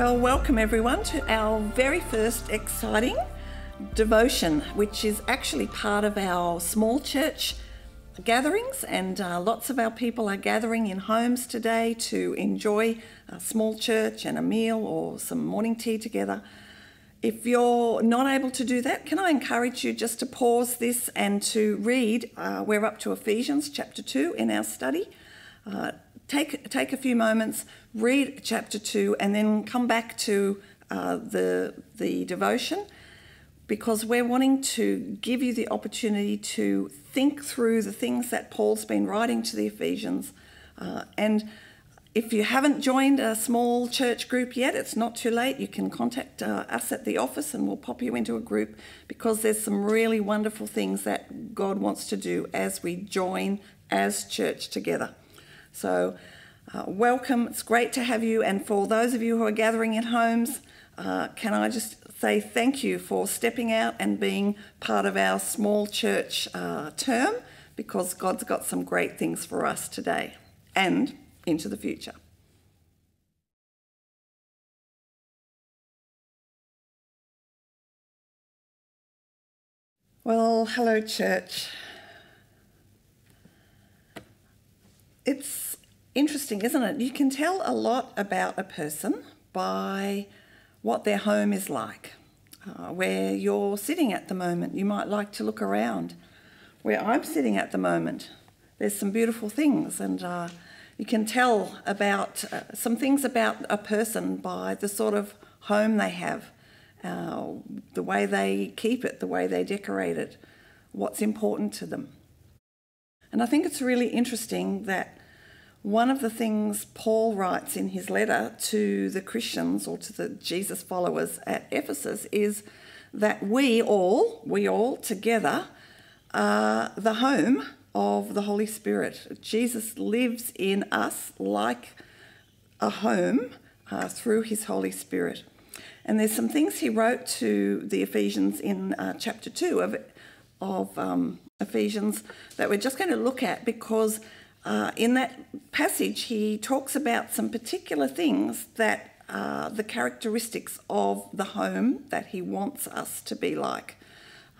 Well, welcome everyone to our very first exciting devotion, which is actually part of our small church gatherings. And uh, lots of our people are gathering in homes today to enjoy a small church and a meal or some morning tea together. If you're not able to do that, can I encourage you just to pause this and to read? Uh, we're up to Ephesians chapter 2 in our study. Uh, take, take a few moments, read chapter 2, and then come back to uh, the, the devotion because we're wanting to give you the opportunity to think through the things that Paul's been writing to the Ephesians. Uh, and if you haven't joined a small church group yet, it's not too late. You can contact uh, us at the office and we'll pop you into a group because there's some really wonderful things that God wants to do as we join as church together. So, uh, welcome. It's great to have you. And for those of you who are gathering in homes, uh, can I just say thank you for stepping out and being part of our small church uh, term because God's got some great things for us today and into the future. Well, hello, church. It's interesting, isn't it? You can tell a lot about a person by what their home is like. Uh, where you're sitting at the moment, you might like to look around. Where I'm sitting at the moment, there's some beautiful things, and uh, you can tell about uh, some things about a person by the sort of home they have, uh, the way they keep it, the way they decorate it, what's important to them. And I think it's really interesting that one of the things Paul writes in his letter to the Christians or to the Jesus followers at Ephesus is that we all, we all together, are the home of the Holy Spirit. Jesus lives in us like a home uh, through his Holy Spirit. And there's some things he wrote to the Ephesians in uh, chapter 2 of, of um, Ephesians that we're just going to look at because uh, in that passage, he talks about some particular things that are the characteristics of the home that he wants us to be like.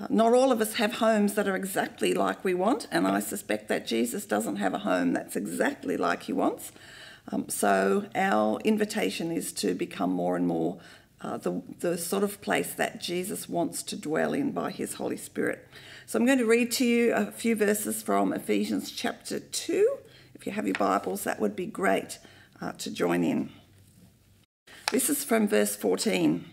Uh, not all of us have homes that are exactly like we want, and I suspect that Jesus doesn't have a home that's exactly like he wants. Um, so, our invitation is to become more and more uh, the, the sort of place that Jesus wants to dwell in by his Holy Spirit. So I'm going to read to you a few verses from Ephesians chapter 2. If you have your Bibles, that would be great uh, to join in. This is from verse 14.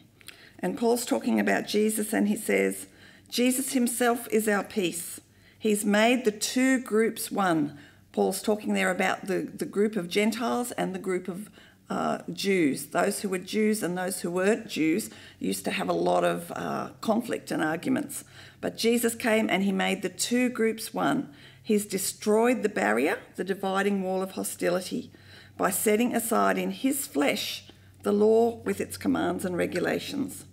And Paul's talking about Jesus, and he says, Jesus himself is our peace. He's made the two groups one. Paul's talking there about the, the group of Gentiles and the group of uh, Jews. Those who were Jews and those who weren't Jews used to have a lot of uh, conflict and arguments. But Jesus came and he made the two groups one. He's destroyed the barrier, the dividing wall of hostility, by setting aside in his flesh the law with its commands and regulations.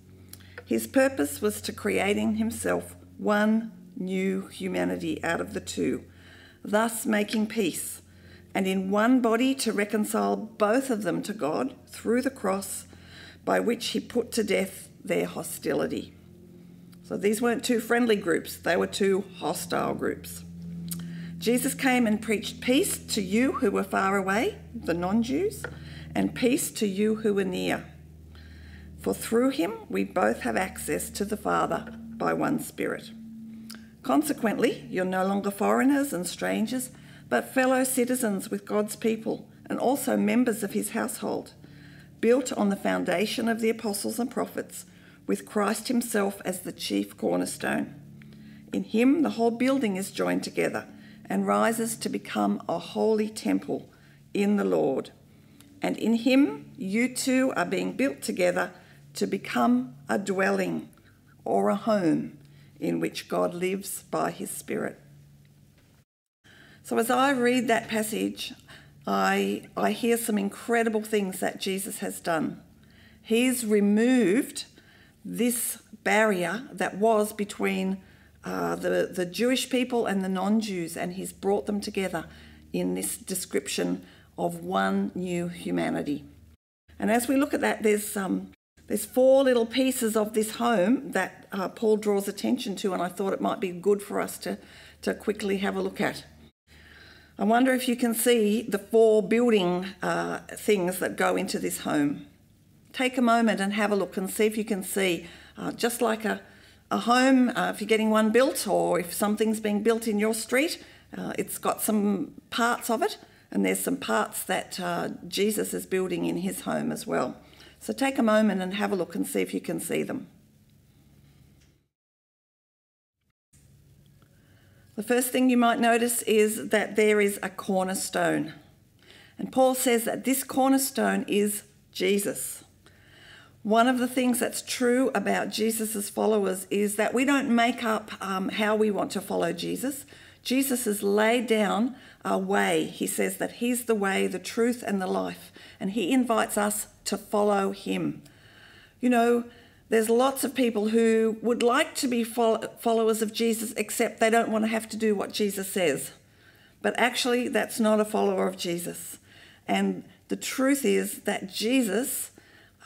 His purpose was to create in himself one new humanity out of the two, thus making peace and in one body to reconcile both of them to God through the cross, by which he put to death their hostility. So these weren't two friendly groups, they were two hostile groups. Jesus came and preached peace to you who were far away, the non Jews, and peace to you who were near. For through him we both have access to the Father by one Spirit. Consequently, you're no longer foreigners and strangers but fellow citizens with God's people and also members of his household, built on the foundation of the apostles and prophets, with Christ himself as the chief cornerstone. In him, the whole building is joined together and rises to become a holy temple in the Lord. And in him, you too are being built together to become a dwelling or a home in which God lives by his Spirit. So as I read that passage, I, I hear some incredible things that Jesus has done. He's removed this barrier that was between uh, the, the Jewish people and the non Jews, and he's brought them together in this description of one new humanity. And as we look at that, there's um, there's four little pieces of this home that uh, Paul draws attention to, and I thought it might be good for us to, to quickly have a look at. I wonder if you can see the four building uh, things that go into this home. Take a moment and have a look and see if you can see, uh, just like a, a home, uh, if you're getting one built or if something's being built in your street, uh, it's got some parts of it, and there's some parts that uh, Jesus is building in his home as well. So take a moment and have a look and see if you can see them. The first thing you might notice is that there is a cornerstone. And Paul says that this cornerstone is Jesus. One of the things that's true about Jesus' followers is that we don't make up um, how we want to follow Jesus. Jesus has laid down a way. He says that He's the way, the truth, and the life. And He invites us to follow him. You know, there's lots of people who would like to be followers of Jesus, except they don't want to have to do what Jesus says. But actually, that's not a follower of Jesus. And the truth is that Jesus,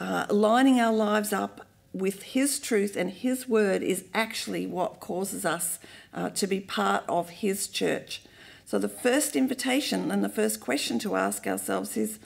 uh, lining our lives up with his truth and his word, is actually what causes us uh, to be part of his church. So, the first invitation and the first question to ask ourselves is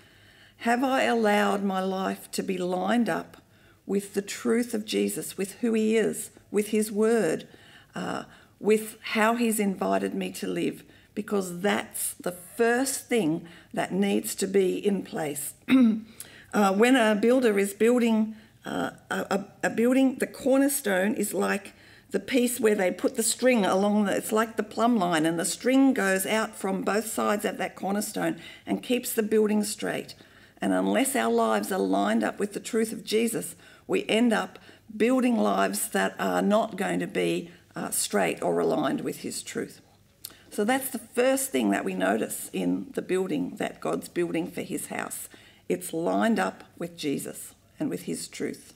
have I allowed my life to be lined up with the truth of Jesus, with who he is, with his word, uh, with how he's invited me to live? Because that's the first thing that needs to be in place. uh, when a builder is building uh, a, a, building, the cornerstone is like the piece where they put the string along the, it's like the plumb line and the string goes out from both sides of that cornerstone and keeps the building straight and unless our lives are lined up with the truth of Jesus, we end up building lives that are not going to be uh, straight or aligned with His truth. So that's the first thing that we notice in the building that God's building for His house. It's lined up with Jesus and with His truth.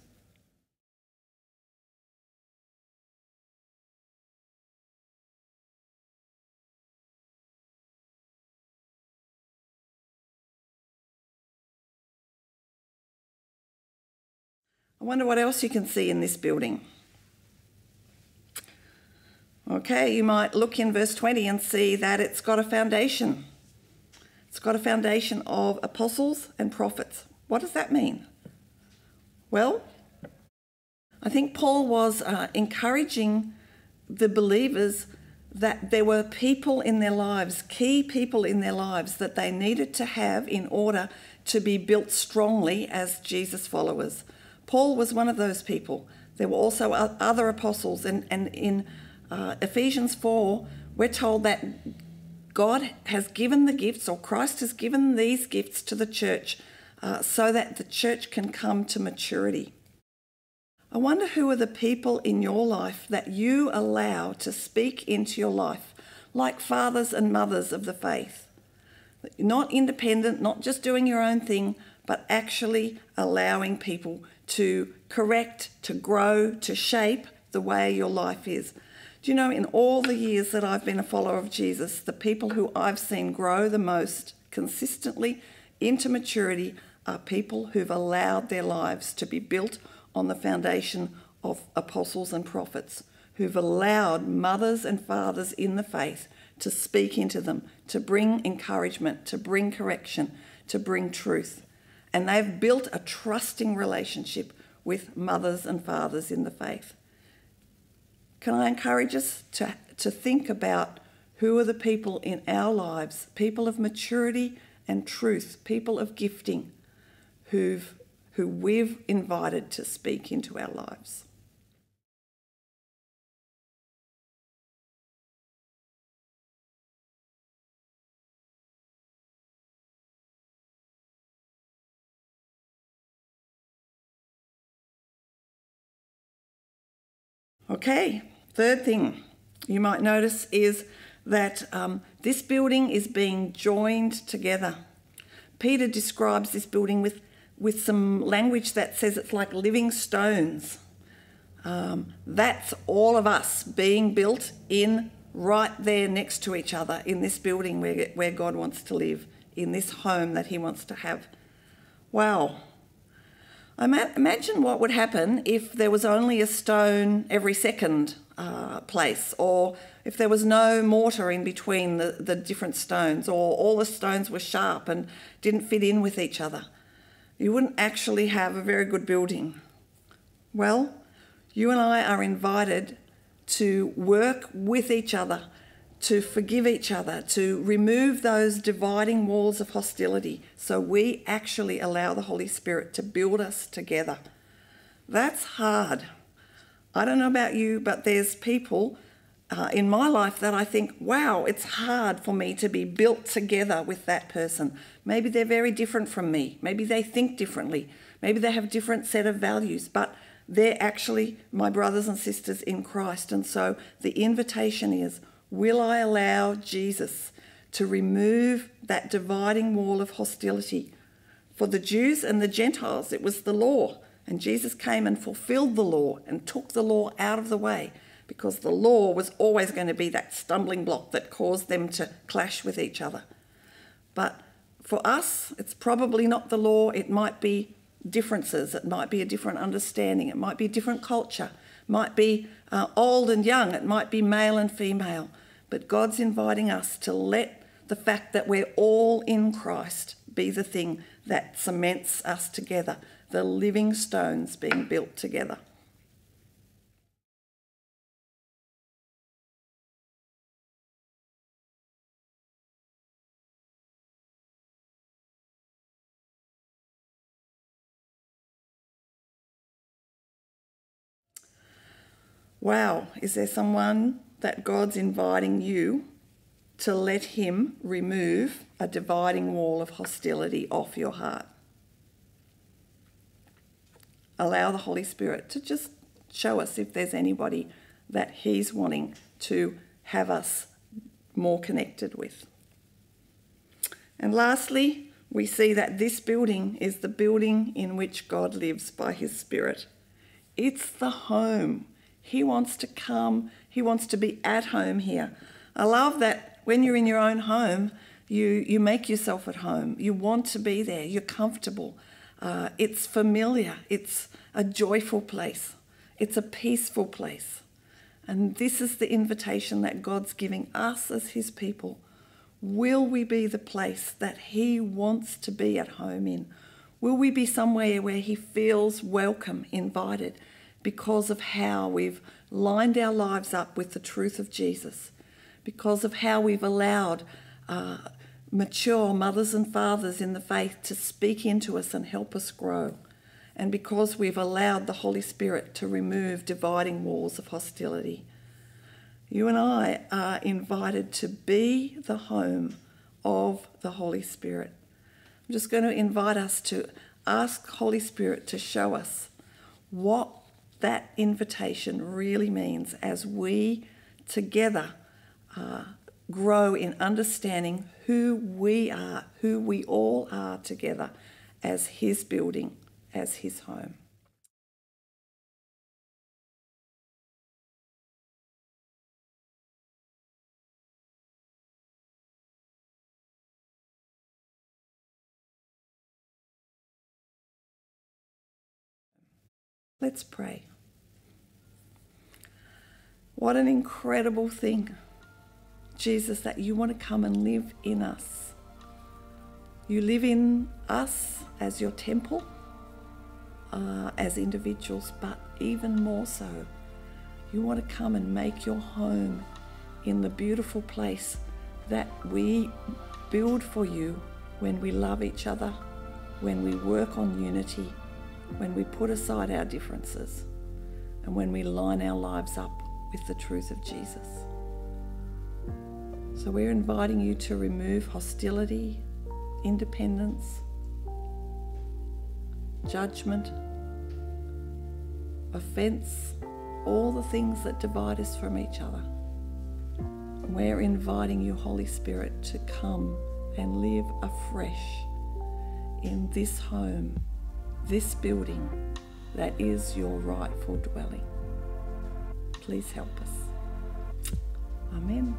Wonder what else you can see in this building. Okay, you might look in verse 20 and see that it's got a foundation. It's got a foundation of apostles and prophets. What does that mean? Well, I think Paul was uh, encouraging the believers that there were people in their lives, key people in their lives, that they needed to have in order to be built strongly as Jesus followers. Paul was one of those people. There were also other apostles, and, and in uh, Ephesians 4, we're told that God has given the gifts, or Christ has given these gifts to the church uh, so that the church can come to maturity. I wonder who are the people in your life that you allow to speak into your life, like fathers and mothers of the faith. Not independent, not just doing your own thing, but actually allowing people to correct, to grow, to shape the way your life is. Do you know, in all the years that I've been a follower of Jesus, the people who I've seen grow the most consistently into maturity are people who've allowed their lives to be built on the foundation of apostles and prophets, who've allowed mothers and fathers in the faith to speak into them, to bring encouragement, to bring correction, to bring truth and they've built a trusting relationship with mothers and fathers in the faith. Can I encourage us to, to think about who are the people in our lives, people of maturity and truth, people of gifting, who've, who we've invited to speak into our lives? Okay, third thing you might notice is that um, this building is being joined together. Peter describes this building with, with some language that says it's like living stones. Um, that's all of us being built in right there next to each other in this building where, where God wants to live, in this home that He wants to have. Wow. Imagine what would happen if there was only a stone every second uh, place, or if there was no mortar in between the, the different stones, or all the stones were sharp and didn't fit in with each other. You wouldn't actually have a very good building. Well, you and I are invited to work with each other, to forgive each other, to remove those dividing walls of hostility so we actually allow the Holy Spirit to build us together. That's hard. I don't know about you, but there's people uh, in my life that I think, wow, it's hard for me to be built together with that person. Maybe they're very different from me. Maybe they think differently. Maybe they have a different set of values, but they're actually my brothers and sisters in Christ. And so the invitation is will I allow Jesus to remove that dividing wall of hostility? For the Jews and the Gentiles, it was the law. And Jesus came and fulfilled the law and took the law out of the way because the law was always going to be that stumbling block that caused them to clash with each other. But for us, it's probably not the law, it might be differences, it might be a different understanding, it might be a different culture, might be uh, old and young, it might be male and female. But God's inviting us to let the fact that we're all in Christ be the thing that cements us together, the living stones being built together. Wow, is there someone that God's inviting you to let Him remove a dividing wall of hostility off your heart? Allow the Holy Spirit to just show us if there's anybody that He's wanting to have us more connected with. And lastly, we see that this building is the building in which God lives by His Spirit. It's the home he wants to come, He wants to be at home here. I love that when you're in your own home, you, you make yourself at home. You want to be there, you're comfortable. Uh, it's familiar, it's a joyful place, it's a peaceful place. And this is the invitation that God's giving us as His people. Will we be the place that He wants to be at home in? Will we be somewhere where He feels welcome, invited? Because of how we've lined our lives up with the truth of Jesus, because of how we've allowed uh, mature mothers and fathers in the faith to speak into us and help us grow, and because we've allowed the Holy Spirit to remove dividing walls of hostility. You and I are invited to be the home of the Holy Spirit. I'm just going to invite us to ask Holy Spirit to show us what that invitation really means as we together uh, grow in understanding who we are, who we all are together as His building, as His home. Let's pray. What an incredible thing, Jesus, that you want to come and live in us. You live in us as your temple, uh, as individuals, but even more so, you want to come and make your home in the beautiful place that we build for you when we love each other, when we work on unity when we put aside our differences and when we line our lives up with the truth of Jesus. So we're inviting you to remove hostility, independence, judgment, offense, all the things that divide us from each other. We're inviting you, Holy Spirit, to come and live afresh in this home this building that is your rightful dwelling. Please help us. Amen.